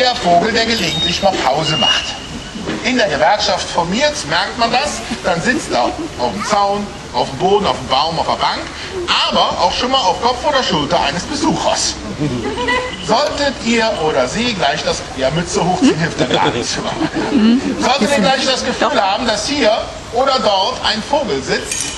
der Vogel, der gelegentlich mal Pause macht. In der Gewerkschaft formiert, merkt man das, dann sitzt er auf dem Zaun, auf dem Boden, auf dem Baum, auf der Bank, aber auch schon mal auf Kopf oder Schulter eines Besuchers. Solltet ihr oder sie gleich das, ja Mütze hochziehen hilft dann gar nichts. Solltet ihr gleich das Gefühl haben, dass hier oder dort ein Vogel sitzt,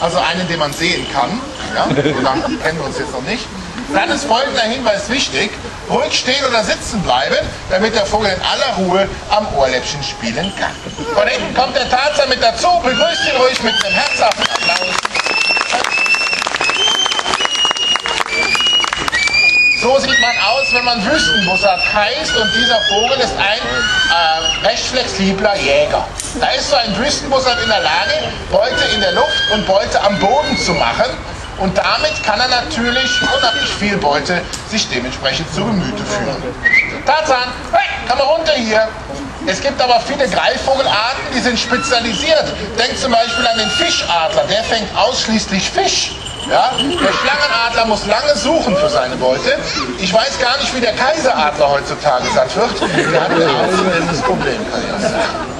also einen, den man sehen kann, ja, so lange kennen wir uns jetzt noch nicht, dann ist folgender Hinweis wichtig, ruhig stehen oder sitzen bleiben, damit der Vogel in aller Ruhe am Ohrläppchen spielen kann. Von hinten kommt der Tarzan mit dazu, begrüßt ihn ruhig mit einem herzhaften Applaus. So sieht man aus, wenn man Wüstenbussard heißt und dieser Vogel ist ein äh, recht flexibler Jäger. Da ist so ein Wüstenbussard in der Lage, Beute in der Luft und Beute am Boden zu machen und damit kann er natürlich unheimlich viel Beute sich dementsprechend zu Gemüte führen. Tarzan, hey, komm mal runter hier. Es gibt aber viele Greifvogelarten, die sind spezialisiert. Denk zum Beispiel an den Fischadler, der fängt ausschließlich Fisch. Ja? Der Schlangenadler muss lange suchen für seine Beute. Ich weiß gar nicht, wie der Kaiseradler heutzutage satt wird. Der hat ein absolutes Problem, kann ich sagen.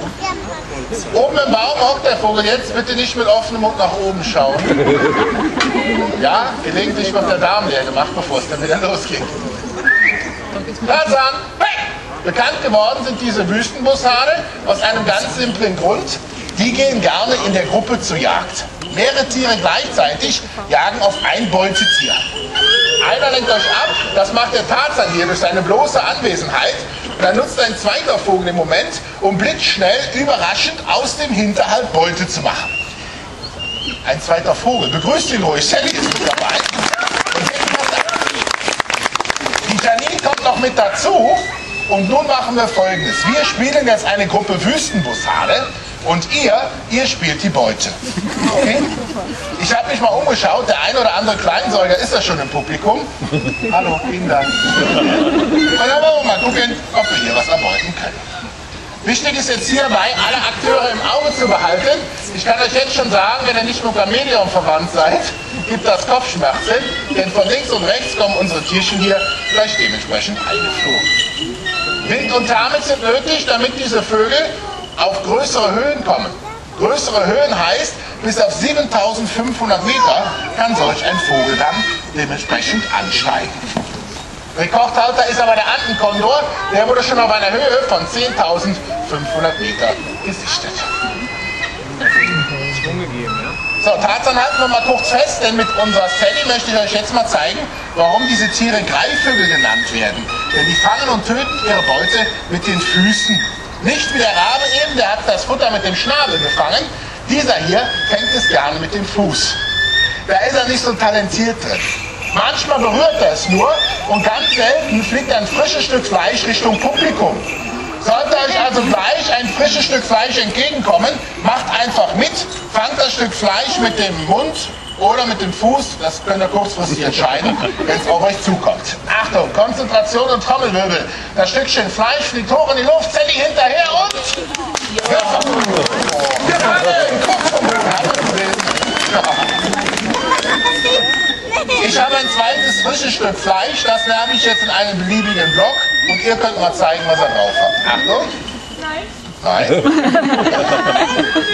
Oben im Baum hockt der Vogel jetzt. Bitte nicht mit offenem Mund nach oben schauen. Ja, gelegentlich wird der Darm leer gemacht, bevor es dann wieder losgeht. Tarzan! Bekannt geworden sind diese Wüstenbussarde aus einem ganz simplen Grund. Die gehen gerne in der Gruppe zur Jagd. Mehrere Tiere gleichzeitig jagen auf ein Beutetier. Einer lenkt euch ab, das macht der Tarzan hier durch seine bloße Anwesenheit. Und dann nutzt ein zweiter Vogel den Moment, um blitzschnell, überraschend aus dem Hinterhalt Beute zu machen. Ein zweiter Vogel, begrüßt ihn ruhig, Sally ist mit dabei. Die Janine kommt noch mit dazu. Und nun machen wir folgendes. Wir spielen jetzt eine Gruppe Wüstenbussarde und ihr, ihr spielt die Beute. Okay? Ich habe mich mal umgeschaut, der ein oder andere Kleinsäuger ist ja schon im Publikum. Hallo, vielen Dank. Und dann wollen wir mal gucken, ob wir hier was erbeuten können. Wichtig ist jetzt hierbei, alle Akteure im Auge zu behalten. Ich kann euch jetzt schon sagen, wenn ihr nicht mit dem Medium verwandt seid, gibt das Kopfschmerzen, denn von links und rechts kommen unsere Tierchen hier gleich dementsprechend eingeflogen. Wind und Thermik sind nötig, damit diese Vögel auf größere Höhen kommen. Größere Höhen heißt, bis auf 7500 Meter kann solch ein Vogel dann dementsprechend ansteigen. Rekordhalter ist aber der Antenkondor, der wurde schon auf einer Höhe von 10.500 Meter gesichtet. So, Tarzan halten wir mal kurz fest, denn mit unserer Sally möchte ich euch jetzt mal zeigen, warum diese Tiere Greifvögel genannt werden. Denn die fangen und töten ihre Beute mit den Füßen. Nicht wie der Rabe eben, der hat das Futter mit dem Schnabel gefangen. Dieser hier fängt es gerne mit dem Fuß. Da ist er nicht so talentiert drin. Manchmal berührt er es nur und ganz selten fliegt ein frisches Stück Fleisch Richtung Publikum. Sollte euch also gleich ein frisches Stück Fleisch entgegenkommen, macht einfach mit, fangt das Stück Fleisch mit dem Mund oder mit dem Fuß, das könnt ihr kurzfristig entscheiden, wenn es auf euch zukommt. Achtung, Konzentration und Trommelwirbel. Das Stückchen Fleisch fliegt hoch in die Luft, Sally hinterher und... Ja. Ich habe ein zweites frisches Stück Fleisch, das werfe ich jetzt in einen beliebigen Block und ihr könnt mal zeigen, was er drauf hat. Achtung. Nein. Nein.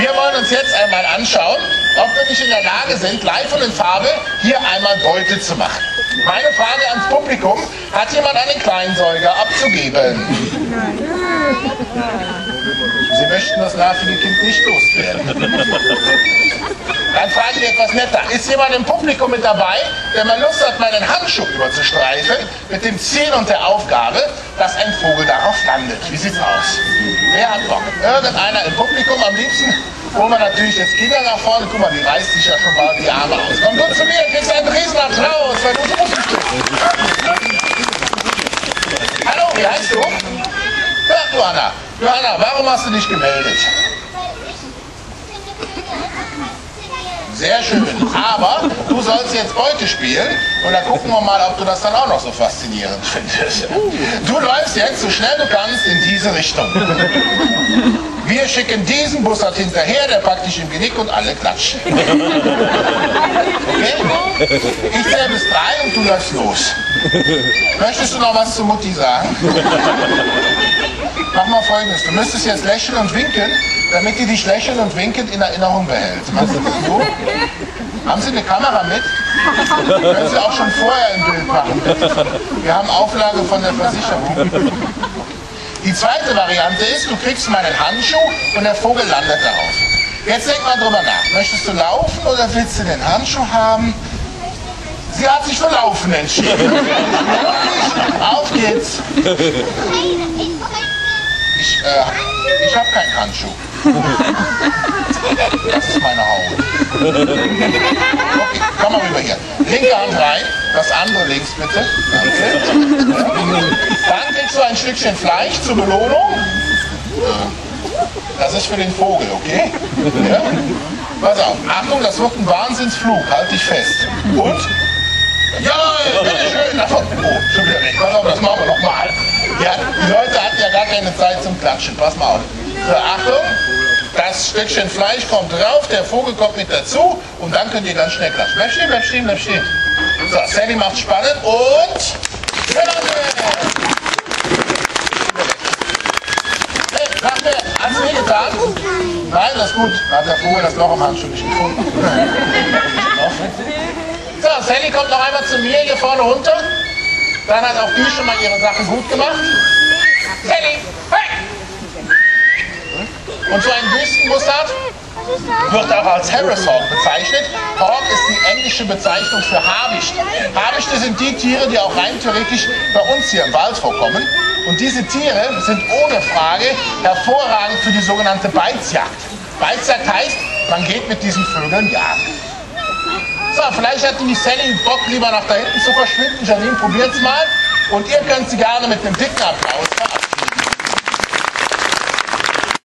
Wir wollen uns jetzt einmal anschauen, ob wir nicht in der Lage sind, live und in Farbe hier einmal Beute zu machen. Meine Frage ans Publikum, hat jemand einen Kleinsäuger abzugeben? Sie möchten das nervige Kind nicht loswerden. Dann frage ich etwas netter. Ist jemand im Publikum mit dabei, der mal Lust hat, meinen Handschuh überzustreifen, mit dem Ziel und der Aufgabe, dass ein Vogel darauf landet? Wie sieht's aus? Wer hat Bock? Irgendeiner im Publikum am liebsten? Holen wir natürlich jetzt Kinder nach vorne. Guck mal, die reißt sich ja schon mal die Arme aus. Komm du zu mir, kriegst einen riesen Applaus, weil du so bist. Hallo, wie heißt du? Ja, Johanna. Johanna, warum hast du dich gemeldet? Sehr schön. Aber du sollst jetzt Beute spielen und dann gucken wir mal, ob du das dann auch noch so faszinierend findest. Du läufst jetzt so schnell du kannst in diese Richtung. Wir schicken diesen Bussard hinterher, der packt dich im Genick und alle klatschen. Okay? Ich zähle bis drei und du läufst los. Möchtest du noch was zu Mutti sagen? Mach mal folgendes. Du müsstest jetzt lächeln und winken, damit die dich lächeln und winkend in Erinnerung behält. Machst du das so? Haben Sie eine Kamera mit? Können Sie auch schon vorher ein Bild machen. Wir haben Auflage von der Versicherung. Die zweite Variante ist, du kriegst meinen Handschuh und der Vogel landet darauf. Jetzt denk mal drüber nach. Möchtest du laufen oder willst du den Handschuh haben? Sie hat sich für Laufen entschieden. Auf geht's. Ich, äh, ich habe keinen Handschuh. Das ist meine Haut. Okay, komm mal rüber hier. Linke Hand rein, das andere links bitte. Danke. Dann kriegst du ein Stückchen Fleisch zur Belohnung. Das ist für den Vogel, okay? Ja? Pass auf, Achtung, das wird ein Wahnsinnsflug, halt dich fest. Und? Ja, bitteschön. Oh, schon wieder weg. Pass auf, das machen wir nochmal. Ja, die Leute hatten ja gar keine Klatschen. Pass mal auf. So, Achtung, das Stückchen Fleisch kommt drauf, der Vogel kommt mit dazu und dann könnt ihr ganz schnell klatschen. Bleib stehen, bleib stehen, bleib stehen. So, Sally macht spannend und... Hey, sag mir, hat's weh getan? Nein, das ist gut. Da hat der Vogel das Loch im Handschuh nicht gefunden. So, Sally kommt noch einmal zu mir hier vorne runter. Dann hat auch die schon mal ihre Sachen gut gemacht. Sally! Und so ein Wüstenbussard wird auch als Harris Hawk bezeichnet. Hawk ist die englische Bezeichnung für Habicht. Habichte sind die Tiere, die auch rein theoretisch bei uns hier im Wald vorkommen. Und diese Tiere sind ohne Frage hervorragend für die sogenannte Beizjagd. Beizjagd heißt, man geht mit diesen Vögeln jagen. So, vielleicht hat die Sally Bock, lieber nach da hinten zu verschwinden. Janine, probiert's mal. Und ihr könnt sie gerne mit einem dicken Applaus verabschieden.